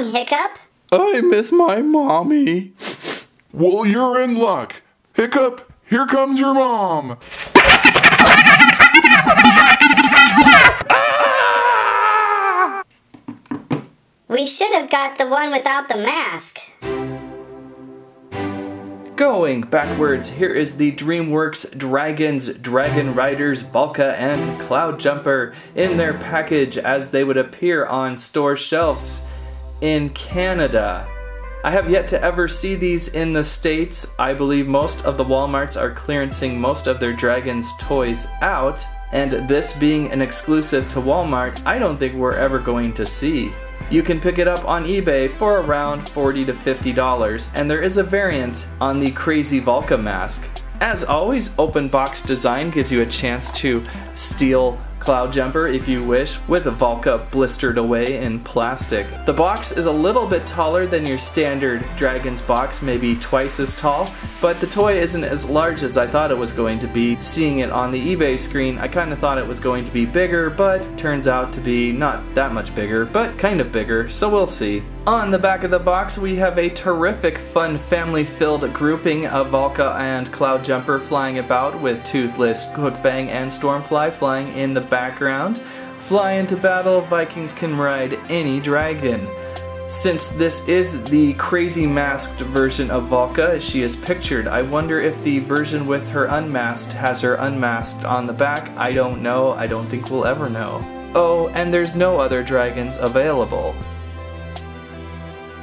wrong, Hiccup? I miss my mommy. Well, you're in luck. Hiccup, here comes your mom. We should have got the one without the mask. Going backwards, here is the DreamWorks Dragons, Dragon Riders, Valka, and Cloud Jumper in their package as they would appear on store shelves in Canada. I have yet to ever see these in the States. I believe most of the Walmarts are clearancing most of their Dragons toys out, and this being an exclusive to Walmart, I don't think we're ever going to see. You can pick it up on eBay for around 40 to $50, and there is a variant on the Crazy Valka mask. As always, open box design gives you a chance to steal Cloud Jumper if you wish, with a Valka blistered away in plastic. The box is a little bit taller than your standard Dragon's box, maybe twice as tall, but the toy isn't as large as I thought it was going to be. Seeing it on the eBay screen, I kind of thought it was going to be bigger, but turns out to be not that much bigger, but kind of bigger, so we'll see. On the back of the box, we have a terrific, fun, family-filled grouping of Valka and Cloud Jumper flying about with Toothless, Hookfang, and Stormfly flying in the background. Fly into battle, Vikings can ride any dragon. Since this is the crazy masked version of Valka as she is pictured, I wonder if the version with her unmasked has her unmasked on the back. I don't know, I don't think we'll ever know. Oh, and there's no other dragons available.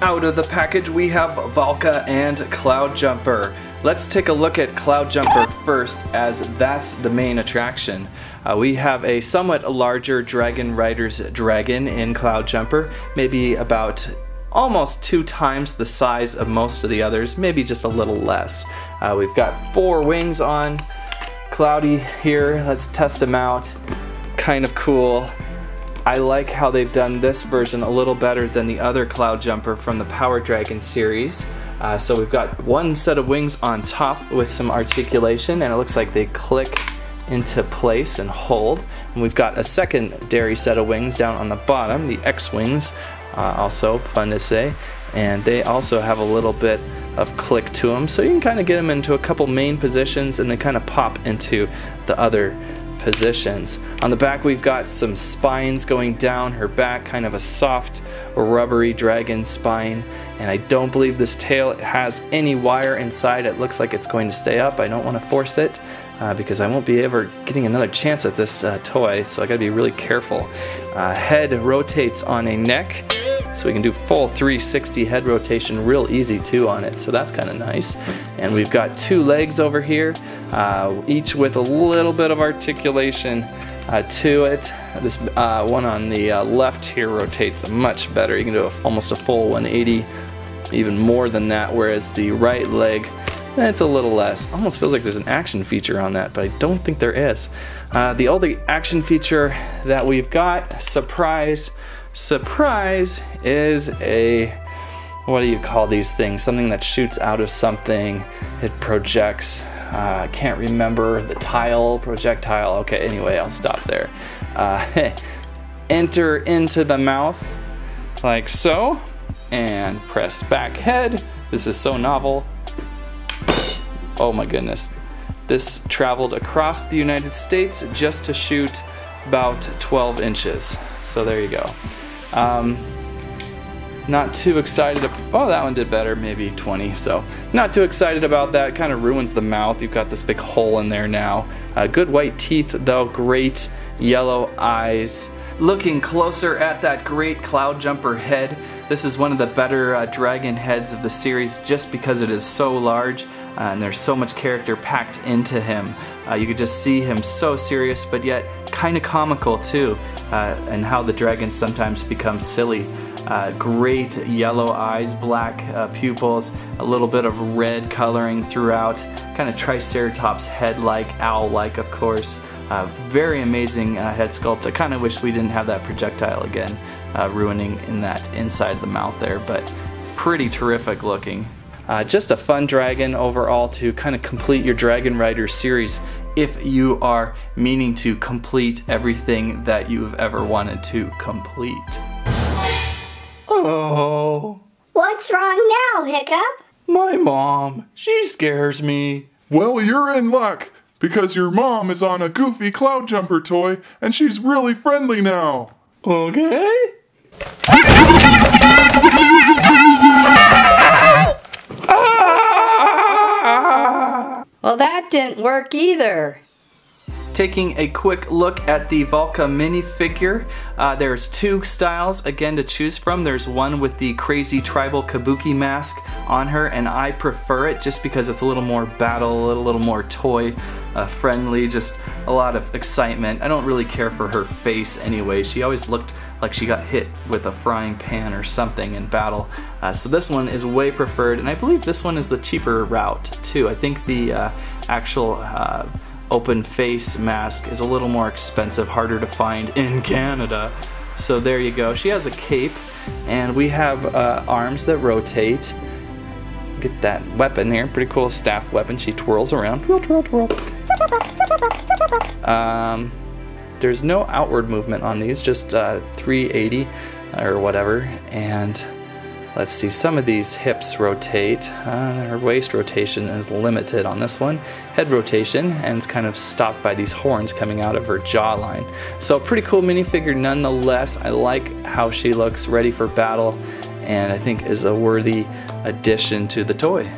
Out of the package we have Valka and Cloud Jumper. Let's take a look at Cloud Jumper first as that's the main attraction. Uh, we have a somewhat larger Dragon Rider's dragon in Cloud Jumper, maybe about almost two times the size of most of the others, maybe just a little less. Uh, we've got four wings on Cloudy here. Let's test them out. Kind of cool. I like how they've done this version a little better than the other Cloud Jumper from the Power Dragon series. Uh, so we've got one set of wings on top with some articulation and it looks like they click into place and hold. And we've got a secondary set of wings down on the bottom, the X-wings, uh, also fun to say. And they also have a little bit of click to them. So you can kind of get them into a couple main positions and they kind of pop into the other positions. On the back we've got some spines going down her back, kind of a soft rubbery dragon spine. And I don't believe this tail has any wire inside. It looks like it's going to stay up. I don't want to force it uh, because I won't be ever getting another chance at this uh, toy. So I gotta be really careful. Uh, head rotates on a neck. So we can do full 360 head rotation real easy too on it. So that's kind of nice. And we've got two legs over here, uh, each with a little bit of articulation uh, to it. This uh, one on the uh, left here rotates much better. You can do a, almost a full 180, even more than that, whereas the right leg, it's a little less. Almost feels like there's an action feature on that, but I don't think there is. Uh, the only action feature that we've got, surprise, surprise, is a what do you call these things? Something that shoots out of something. It projects. Uh, can't remember the tile, projectile. Okay, anyway, I'll stop there. Uh, enter into the mouth like so and press back head. This is so novel. Oh my goodness. This traveled across the United States just to shoot about 12 inches. So there you go. Um, not too excited. Oh, that one did better, maybe 20. So not too excited about that. Kind of ruins the mouth. You've got this big hole in there now. Uh, good white teeth though, great yellow eyes. Looking closer at that great cloud jumper head, this is one of the better uh, dragon heads of the series just because it is so large uh, and there's so much character packed into him. Uh, you could just see him so serious but yet kind of comical too uh, and how the dragons sometimes become silly. Uh, great yellow eyes, black uh, pupils, a little bit of red coloring throughout, kind of Triceratops head-like, owl-like of course. Uh, very amazing head sculpt. I kind of wish we didn't have that projectile again, ruining in that inside the mouth there, but pretty terrific looking. Uh, just a fun dragon overall to kind of complete your Dragon Rider series if you are meaning to complete everything that you've ever wanted to complete. Oh, What's wrong now, Hiccup? my mom. She scares me. Well, you're in luck because your mom is on a goofy cloud jumper toy and she's really friendly now. Okay. Well, that didn't work either. Taking a quick look at the Valka minifigure, uh, there's two styles again to choose from. There's one with the crazy tribal kabuki mask on her, and I prefer it just because it's a little more battle, a little, little more toy uh, friendly, just a lot of excitement. I don't really care for her face anyway. She always looked like she got hit with a frying pan or something in battle. Uh, so this one is way preferred, and I believe this one is the cheaper route too. I think the uh, actual uh, open face mask is a little more expensive, harder to find in Canada. So there you go. She has a cape, and we have uh, arms that rotate. Get that weapon here, pretty cool staff weapon. She twirls around. Twirl, twirl, twirl. Um, there's no outward movement on these, just uh, 380 or whatever. And let's see, some of these hips rotate. Uh, her waist rotation is limited on this one. Head rotation, and it's kind of stopped by these horns coming out of her jawline. So pretty cool minifigure nonetheless. I like how she looks ready for battle, and I think is a worthy addition to the toy.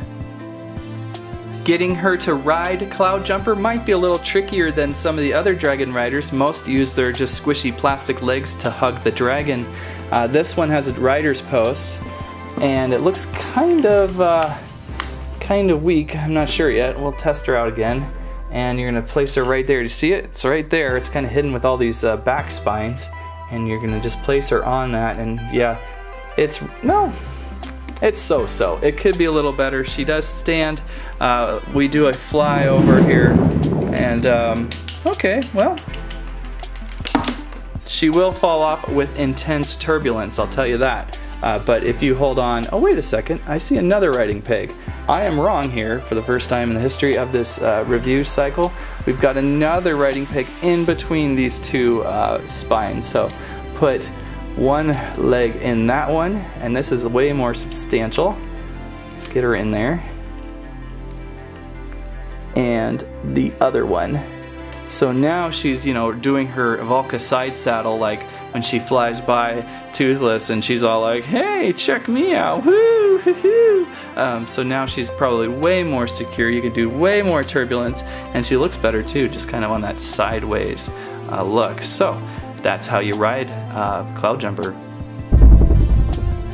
Getting her to ride Cloud Jumper might be a little trickier than some of the other dragon riders. Most use their just squishy plastic legs to hug the dragon. Uh, this one has a rider's post, and it looks kind of uh, kind of weak. I'm not sure yet. We'll test her out again. And you're gonna place her right there. Do you see it? It's right there. It's kind of hidden with all these uh, back spines. And you're gonna just place her on that. And yeah, it's no, it's so-so. It could be a little better. She does stand. Uh, we do a fly over here, and um, okay, well, she will fall off with intense turbulence. I'll tell you that. Uh, but if you hold on, oh wait a second, I see another riding pig. I am wrong here for the first time in the history of this uh, review cycle. We've got another riding pig in between these two uh, spines. So put one leg in that one, and this is way more substantial. Let's get her in there. And the other one. So now she's, you know, doing her Valka side saddle like when she flies by Toothless and she's all like, hey, check me out, woo, hoo, hoo. Um, so now she's probably way more secure. You can do way more turbulence and she looks better too, just kind of on that sideways uh, look. So that's how you ride uh, Cloud Jumper.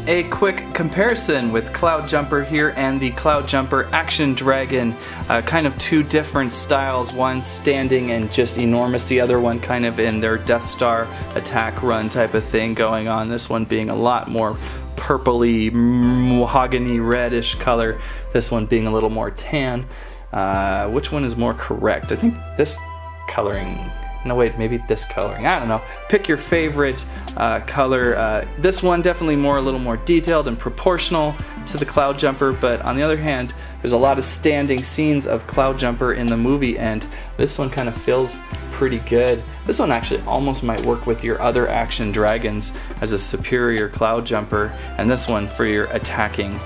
A quick comparison with Cloud Jumper here and the Cloud Jumper Action Dragon. Uh, kind of two different styles, one standing and just enormous, the other one kind of in their Death Star attack run type of thing going on. This one being a lot more purpley, mahogany reddish color, this one being a little more tan. Uh, which one is more correct? I think this coloring no wait maybe this coloring i don't know. Pick your favorite uh, color. Uh, this one definitely more a little more detailed and proportional to the cloud jumper but on the other hand there's a lot of standing scenes of cloud jumper in the movie and this one kind of feels pretty good. This one actually almost might work with your other action dragons as a superior cloud jumper and this one for your attacking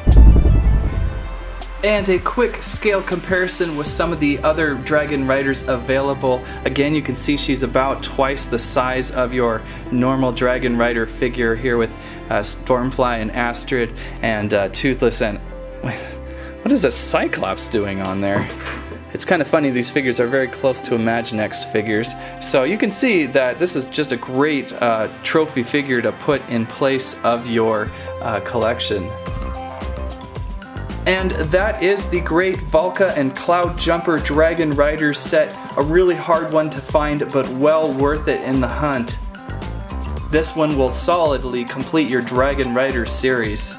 and a quick scale comparison with some of the other Dragon Riders available. Again, you can see she's about twice the size of your normal Dragon Rider figure here with uh, Stormfly and Astrid and uh, Toothless and... What is a Cyclops doing on there? It's kind of funny, these figures are very close to Imaginext figures. So you can see that this is just a great uh, trophy figure to put in place of your uh, collection. And that is the great Valka and Cloud Jumper Dragon Rider set. A really hard one to find, but well worth it in the hunt. This one will solidly complete your Dragon Rider series.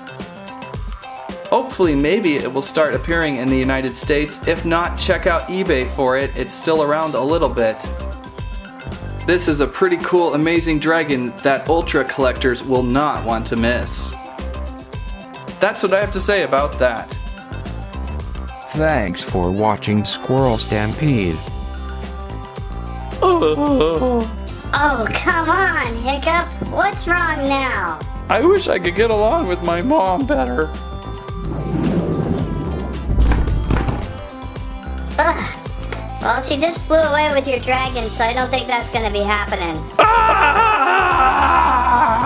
Hopefully, maybe it will start appearing in the United States. If not, check out eBay for it. It's still around a little bit. This is a pretty cool, amazing dragon that Ultra collectors will not want to miss. That's what I have to say about that. Thanks for watching Squirrel Stampede. Oh, come on, Hiccup. What's wrong now? I wish I could get along with my mom better. Ugh. Well, she just flew away with your dragon, so I don't think that's gonna be happening. Ah!